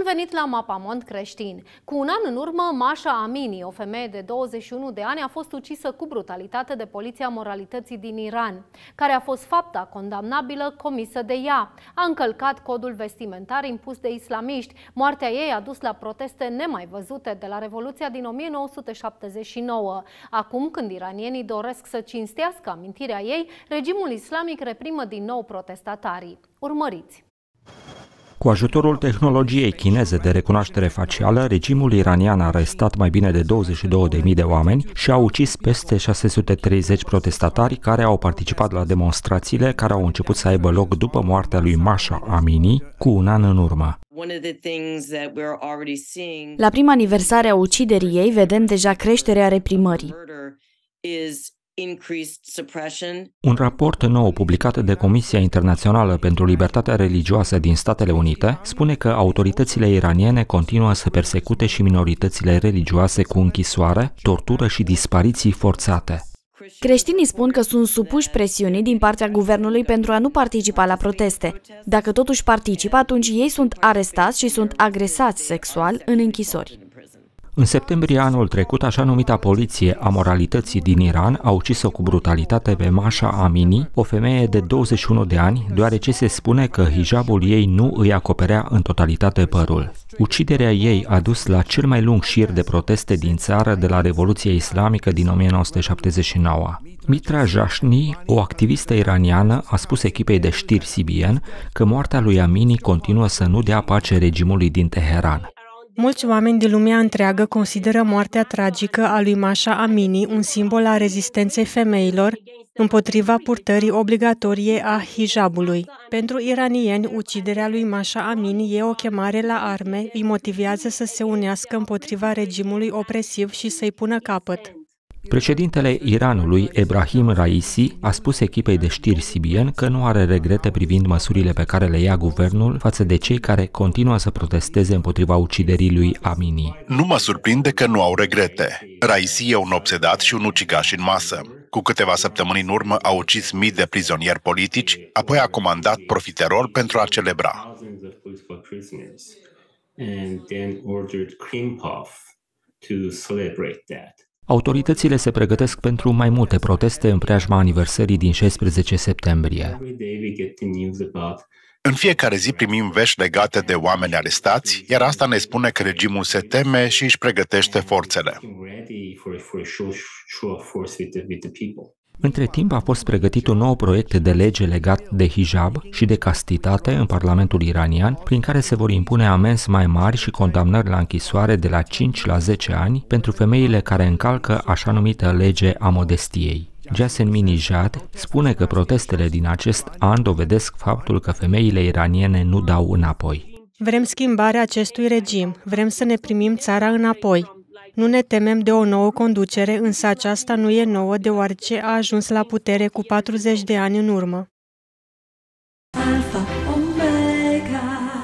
Bun venit la Mapamont creștin! Cu un an în urmă, Masha Amini, o femeie de 21 de ani, a fost ucisă cu brutalitate de Poliția Moralității din Iran, care a fost fapta condamnabilă comisă de ea. A încălcat codul vestimentar impus de islamiști. Moartea ei a dus la proteste nemai văzute de la Revoluția din 1979. Acum, când iranienii doresc să cinstească amintirea ei, regimul islamic reprimă din nou protestatarii. Urmăriți! Cu ajutorul tehnologiei chineze de recunoaștere facială, regimul iranian a arestat mai bine de 22.000 de oameni și a ucis peste 630 protestatari care au participat la demonstrațiile care au început să aibă loc după moartea lui Masha Amini cu un an în urmă. La prima aniversare a uciderii ei vedem deja creșterea reprimării. Un raport nou publicat de Comisia Internațională pentru Libertatea Religioasă din Statele Unite spune că autoritățile iraniene continuă să persecute și minoritățile religioase cu închisoare, tortură și dispariții forțate. Creștinii spun că sunt supuși presiunii din partea guvernului pentru a nu participa la proteste. Dacă totuși participă, atunci ei sunt arestați și sunt agresați sexual în închisori. În septembrie anul trecut, așa numita poliție a moralității din Iran a ucis-o cu brutalitate pe Masha Amini, o femeie de 21 de ani, deoarece se spune că hijabul ei nu îi acoperea în totalitate părul. Uciderea ei a dus la cel mai lung șir de proteste din țară de la Revoluția Islamică din 1979. Mitra Jashni, o activistă iraniană, a spus echipei de știri CBN că moartea lui Amini continuă să nu dea pace regimului din Teheran. Mulți oameni din lumea întreagă consideră moartea tragică a lui Masha Amini un simbol al rezistenței femeilor împotriva purtării obligatorie a hijabului. Pentru iranieni, uciderea lui Masha Amini e o chemare la arme, îi motivează să se unească împotriva regimului opresiv și să-i pună capăt. Președintele Iranului, Ebrahim Raisi, a spus echipei de știri CBN că nu are regrete privind măsurile pe care le ia guvernul față de cei care continuă să protesteze împotriva uciderii lui Amini. Nu mă surprinde că nu au regrete. Raisi e un obsedat și un ucigaș în masă. Cu câteva săptămâni în urmă a ucis mii de prizonieri politici, apoi a comandat profiterol pentru a celebra. And then ordered to celebrate that. Autoritățile se pregătesc pentru mai multe proteste în preajma aniversării din 16 septembrie. În fiecare zi primim vești legate de oameni arestați, iar asta ne spune că regimul se teme și își pregătește forțele. Între timp a fost pregătit un nou proiect de lege legat de hijab și de castitate în Parlamentul iranian, prin care se vor impune amenzi mai mari și condamnări la închisoare de la 5 la 10 ani pentru femeile care încalcă așa numită lege a modestiei. Jasen Minijad spune că protestele din acest an dovedesc faptul că femeile iraniene nu dau înapoi. Vrem schimbarea acestui regim, vrem să ne primim țara înapoi. Nu ne temem de o nouă conducere, însă aceasta nu e nouă deoarece a ajuns la putere cu 40 de ani în urmă. Alpha, Omega.